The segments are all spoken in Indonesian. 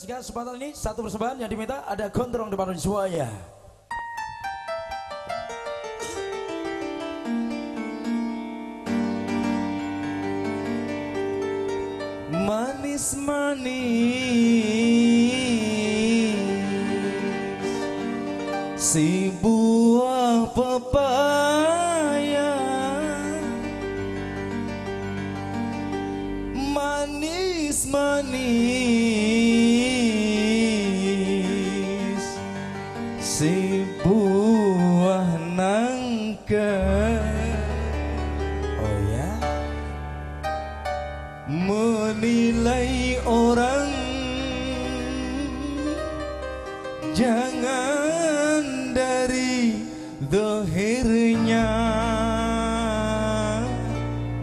Sekarang kesempatan ini satu persembahan yang diminta ada gondrong depan suaya. Manis manis Si buah pepaya Manis manis jangan dari dohirnya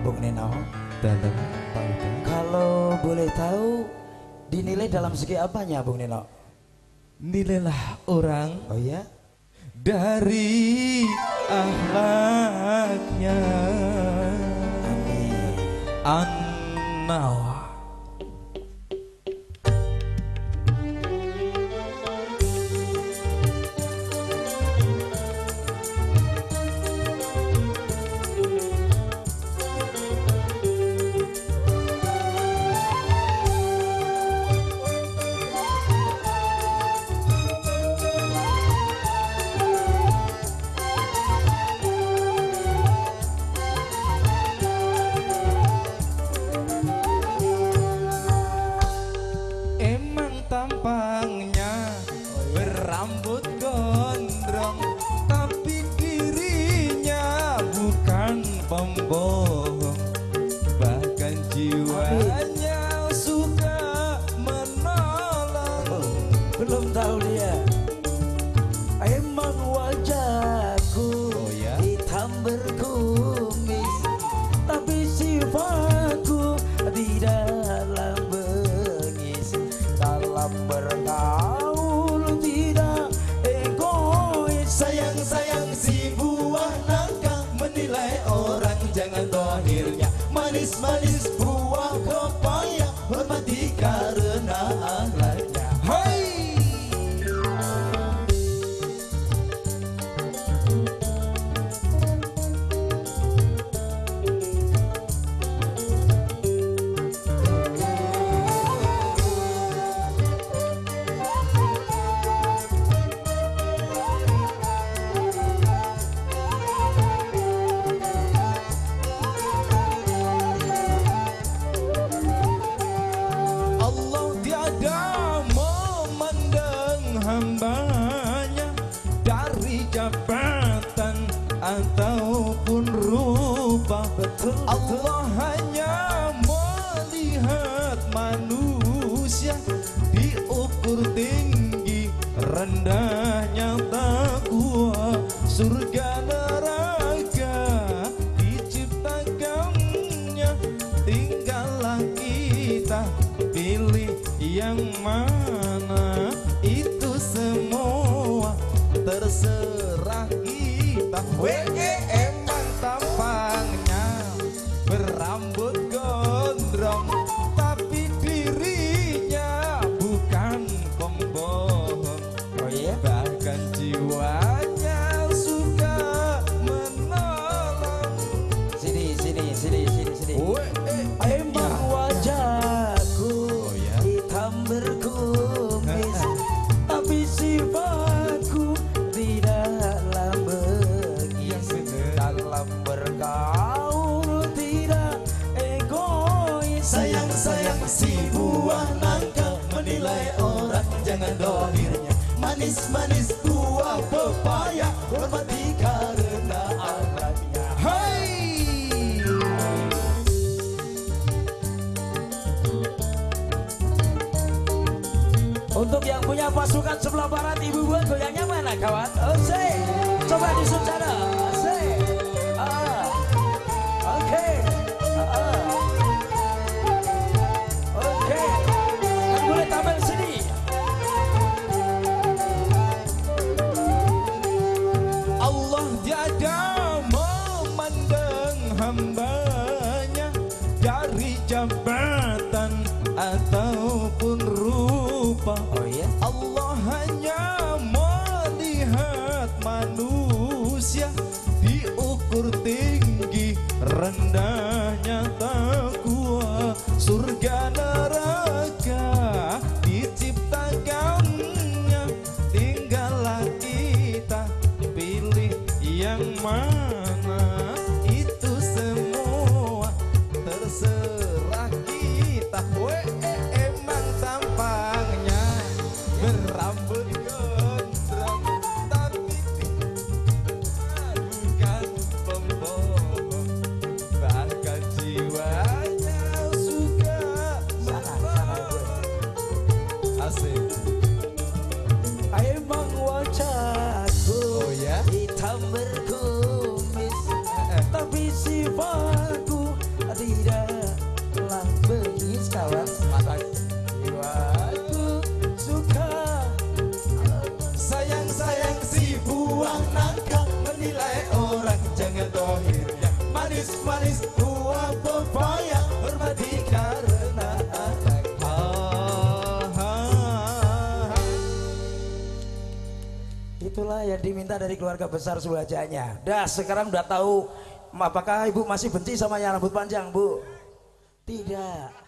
Bung Nino, dalam kalau boleh tahu dinilai dalam segi apanya Bung Nino? nilailah orang Oh ya? dari akhlaknya Amin. Pembohong Bahkan jiwanya suka menolong Belum tahu dia. Emang wajahku Oh ya? hitam berkumis, tapi sifatku tidaklah bengis. Dalam bergaul Manis-manis buah pepaya jabatan ataupun rupa Allah hanya melihat manusia diukur tinggi rendahnya takwa surga neraka diciptakannya. Tinggallah kita pilih yang mana kita Wee emang Manis-manis buah pepaya. Hormati karena akhlaknya Hai Untuk yang punya pasukan sebelah barat Ibu buat goyangnya mana kawan? Ose, coba di Allah jaga memandang hambanya dari jabatan ataupun rupa oh, ya? Allah hanya melihat manusia diukur tinggi rendah Tapi sifatku tidaklah bengis kawan Mata Aku suka. Sayang sayang si buang nangka menilai orang jangan dohir ya manis manis buah pepaya hormati karena. Itulah yang diminta dari keluarga besar Sulajanya Dah sekarang udah tahu Apakah ibu masih benci sama yang rambut panjang bu? Tidak